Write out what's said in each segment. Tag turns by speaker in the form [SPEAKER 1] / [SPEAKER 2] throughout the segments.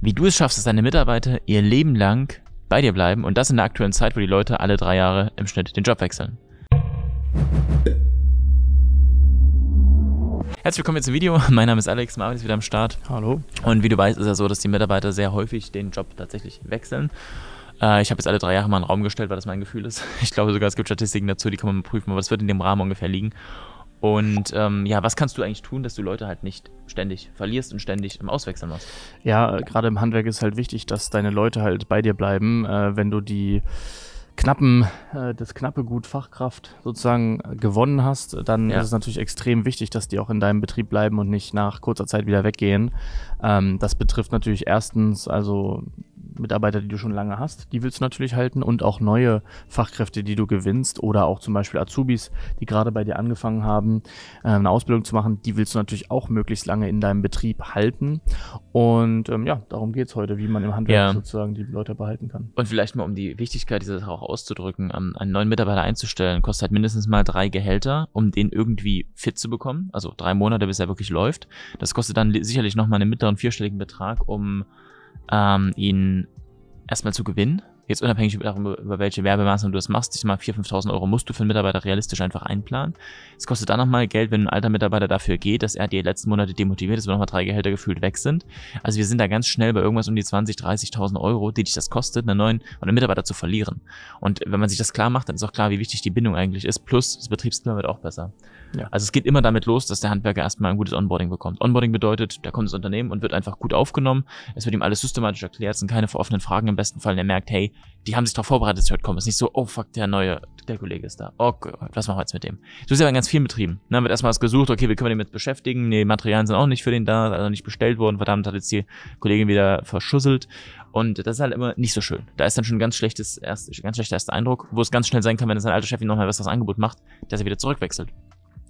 [SPEAKER 1] wie du es schaffst, dass deine Mitarbeiter ihr Leben lang bei dir bleiben und das in der aktuellen Zeit, wo die Leute alle drei Jahre im Schnitt den Job wechseln. Herzlich willkommen zum Video. Mein Name ist Alex, Marvin ist wieder am Start.
[SPEAKER 2] Hallo.
[SPEAKER 1] Und wie du weißt, ist es ja so, dass die Mitarbeiter sehr häufig den Job tatsächlich wechseln. Äh, ich habe jetzt alle drei Jahre mal einen Raum gestellt, weil das mein Gefühl ist. Ich glaube sogar, es gibt Statistiken dazu, die kann man prüfen, aber das wird in dem Rahmen ungefähr liegen. Und ähm, ja, was kannst du eigentlich tun, dass du Leute halt nicht ständig verlierst und ständig im Auswechseln machst?
[SPEAKER 2] Ja, äh, gerade im Handwerk ist halt wichtig, dass deine Leute halt bei dir bleiben. Äh, wenn du die knappen, äh, das knappe Gut Fachkraft sozusagen äh, gewonnen hast, dann ja. ist es natürlich extrem wichtig, dass die auch in deinem Betrieb bleiben und nicht nach kurzer Zeit wieder weggehen. Ähm, das betrifft natürlich erstens also Mitarbeiter, die du schon lange hast, die willst du natürlich halten und auch neue Fachkräfte, die du gewinnst oder auch zum Beispiel Azubis, die gerade bei dir angefangen haben, äh, eine Ausbildung zu machen, die willst du natürlich auch möglichst lange in deinem Betrieb halten. Und ähm, ja, darum geht es heute, wie man im Handwerk ja. sozusagen die Leute behalten kann.
[SPEAKER 1] Und vielleicht mal, um die Wichtigkeit dieser Sache auch auszudrücken, ähm, einen neuen Mitarbeiter einzustellen, kostet halt mindestens mal drei Gehälter, um den irgendwie fit zu bekommen. Also drei Monate, bis er wirklich läuft. Das kostet dann sicherlich nochmal einen mittleren vierstelligen Betrag, um ähm, ihn erstmal zu gewinnen. Jetzt unabhängig über welche Werbemaßnahmen du das machst, ich mal 4.000, 5.000 Euro musst du für einen Mitarbeiter realistisch einfach einplanen. Es kostet dann nochmal Geld, wenn ein alter Mitarbeiter dafür geht, dass er die letzten Monate demotiviert ist, weil nochmal drei Gehälter gefühlt weg sind. Also wir sind da ganz schnell bei irgendwas um die 20.000, 30.000 Euro, die dich das kostet, einen neuen oder einen Mitarbeiter zu verlieren. Und wenn man sich das klar macht, dann ist auch klar, wie wichtig die Bindung eigentlich ist. Plus, das Betriebsklima wird auch besser. Ja. Also es geht immer damit los, dass der Handwerker erstmal ein gutes Onboarding bekommt. Onboarding bedeutet, der kommt ins Unternehmen und wird einfach gut aufgenommen. Es wird ihm alles systematisch erklärt, es sind keine offenen Fragen im besten Fall. Und er merkt, hey, die haben sich darauf vorbereitet, sie heute kommen. Es ist nicht so, oh fuck, der neue, der Kollege ist da. Oh Gott, was machen wir jetzt mit dem? So ist ja ganz viel betrieben. Dann wird erstmal was gesucht, okay, wie können wir den mit beschäftigen? Nee, Materialien sind auch nicht für den da, also nicht bestellt worden. Verdammt, hat jetzt die Kollegin wieder verschusselt. Und das ist halt immer nicht so schön. Da ist dann schon ein ganz schlechtes, erst, ganz schlechter erster Eindruck, wo es ganz schnell sein kann, wenn sein alter Chef ihm nochmal das Angebot macht, dass er wieder zurückwechselt.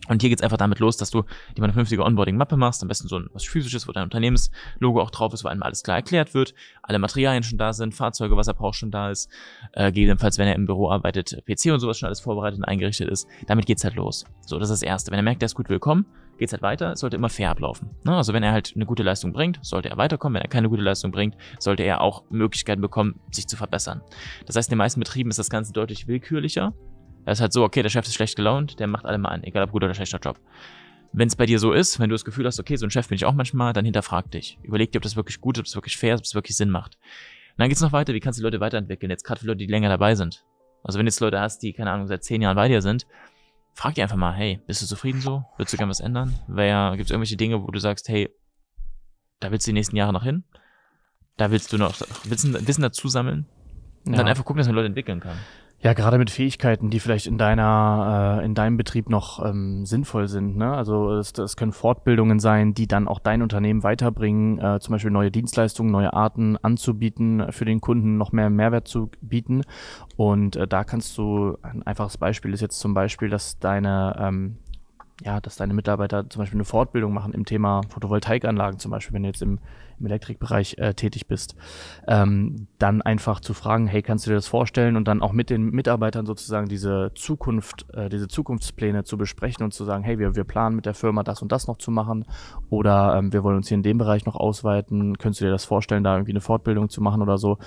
[SPEAKER 1] Und hier geht's einfach damit los, dass du dir mal eine vernünftige Onboarding-Mappe machst, am besten so ein was physisches, wo dein Unternehmenslogo auch drauf ist, wo einem alles klar erklärt wird, alle Materialien schon da sind, Fahrzeuge, was er braucht, schon da ist, äh, gegebenenfalls, wenn er im Büro arbeitet, PC und sowas schon alles vorbereitet und eingerichtet ist. Damit geht's halt los. So, das ist das Erste. Wenn er merkt, der ist gut willkommen, geht's halt weiter. Es sollte immer fair ablaufen. Ne? Also wenn er halt eine gute Leistung bringt, sollte er weiterkommen. Wenn er keine gute Leistung bringt, sollte er auch Möglichkeiten bekommen, sich zu verbessern. Das heißt, in den meisten Betrieben ist das Ganze deutlich willkürlicher. Da ist halt so, okay, der Chef ist schlecht gelaunt, der macht alle mal an, egal ob gut oder schlechter Job. Wenn es bei dir so ist, wenn du das Gefühl hast, okay, so ein Chef bin ich auch manchmal, dann hinterfrag dich. Überleg dir, ob das wirklich gut ist, ob es wirklich fair ist, ob es wirklich Sinn macht. Und dann geht's noch weiter, wie kannst du die Leute weiterentwickeln? Jetzt gerade für Leute, die länger dabei sind. Also wenn du jetzt Leute hast, die, keine Ahnung, seit zehn Jahren bei dir sind, frag die einfach mal, hey, bist du zufrieden so? Würdest du gern was ändern? Gibt es irgendwelche Dinge, wo du sagst, hey, da willst du die nächsten Jahre noch hin? Da willst du noch Wissen, Wissen dazu sammeln? Und ja. dann einfach gucken, dass man Leute entwickeln kann.
[SPEAKER 2] Ja, gerade mit Fähigkeiten, die vielleicht in deiner, äh, in deinem Betrieb noch ähm, sinnvoll sind. Ne? Also es, es können Fortbildungen sein, die dann auch dein Unternehmen weiterbringen, äh, zum Beispiel neue Dienstleistungen, neue Arten anzubieten, für den Kunden noch mehr Mehrwert zu bieten. Und äh, da kannst du, ein einfaches Beispiel ist jetzt zum Beispiel, dass deine ähm, ja, dass deine Mitarbeiter zum Beispiel eine Fortbildung machen im Thema Photovoltaikanlagen, zum Beispiel, wenn du jetzt im, im Elektrikbereich äh, tätig bist, ähm, dann einfach zu fragen, hey, kannst du dir das vorstellen? Und dann auch mit den Mitarbeitern sozusagen diese Zukunft, äh, diese Zukunftspläne zu besprechen und zu sagen, hey, wir, wir planen mit der Firma das und das noch zu machen. Oder ähm, wir wollen uns hier in dem Bereich noch ausweiten, könntest du dir das vorstellen, da irgendwie eine Fortbildung zu machen oder so,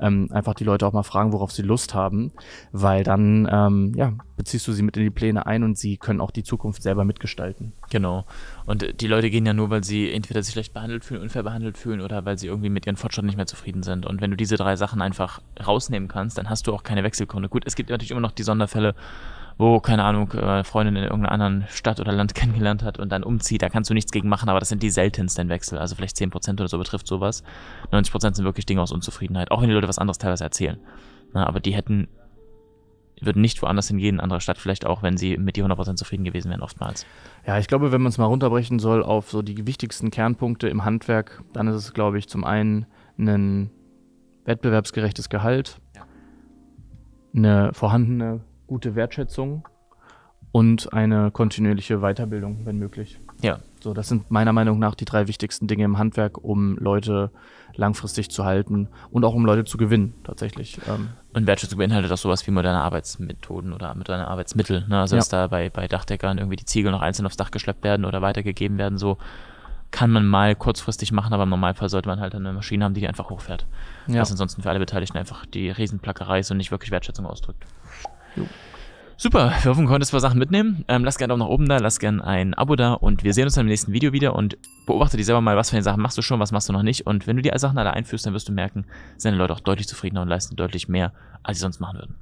[SPEAKER 2] ähm, einfach die Leute auch mal fragen, worauf sie Lust haben, weil dann, ähm, ja, beziehst du sie mit in die Pläne ein und sie können auch die Zukunft selber mitgestalten.
[SPEAKER 1] Genau. Und die Leute gehen ja nur, weil sie entweder sich schlecht behandelt fühlen, unfair behandelt fühlen oder weil sie irgendwie mit ihren Fortschritten nicht mehr zufrieden sind. Und wenn du diese drei Sachen einfach rausnehmen kannst, dann hast du auch keine Wechselgründe. Gut, es gibt natürlich immer noch die Sonderfälle, wo, keine Ahnung, äh, Freundin in irgendeiner anderen Stadt oder Land kennengelernt hat und dann umzieht, da kannst du nichts gegen machen, aber das sind die seltensten Wechsel. Also vielleicht 10% oder so betrifft sowas. 90% sind wirklich Dinge aus Unzufriedenheit, auch wenn die Leute was anderes teilweise erzählen. Na, aber die hätten würden nicht woanders hingehen, in andere Stadt vielleicht auch, wenn sie mit dir 100% zufrieden gewesen wären, oftmals.
[SPEAKER 2] Ja, ich glaube, wenn man es mal runterbrechen soll auf so die wichtigsten Kernpunkte im Handwerk, dann ist es, glaube ich, zum einen ein wettbewerbsgerechtes Gehalt, ja. eine vorhandene gute Wertschätzung und eine kontinuierliche Weiterbildung, wenn möglich.
[SPEAKER 1] Ja.
[SPEAKER 2] So, das sind meiner Meinung nach die drei wichtigsten Dinge im Handwerk, um Leute langfristig zu halten und auch um Leute zu gewinnen, tatsächlich.
[SPEAKER 1] Ähm. Und Wertschätzung beinhaltet auch sowas wie moderne Arbeitsmethoden oder moderne Arbeitsmittel. Ne? Also, ja. dass da bei, bei Dachdeckern irgendwie die Ziegel noch einzeln aufs Dach geschleppt werden oder weitergegeben werden, so. kann man mal kurzfristig machen, aber im Normalfall sollte man halt eine Maschine haben, die, die einfach hochfährt.
[SPEAKER 2] Ja.
[SPEAKER 1] Was ansonsten für alle Beteiligten einfach die Riesenplackerei ist und nicht wirklich Wertschätzung ausdrückt.
[SPEAKER 2] Jo.
[SPEAKER 1] Super, wir hoffen, du konntest ein paar Sachen mitnehmen. Ähm, lass gerne auch nach oben da, lass gerne ein Abo da und wir sehen uns dann im nächsten Video wieder und beobachte dir selber mal, was für eine Sachen machst du schon, was machst du noch nicht. Und wenn du die Sachen alle einführst, dann wirst du merken, sind die Leute auch deutlich zufriedener und leisten deutlich mehr, als sie sonst machen würden.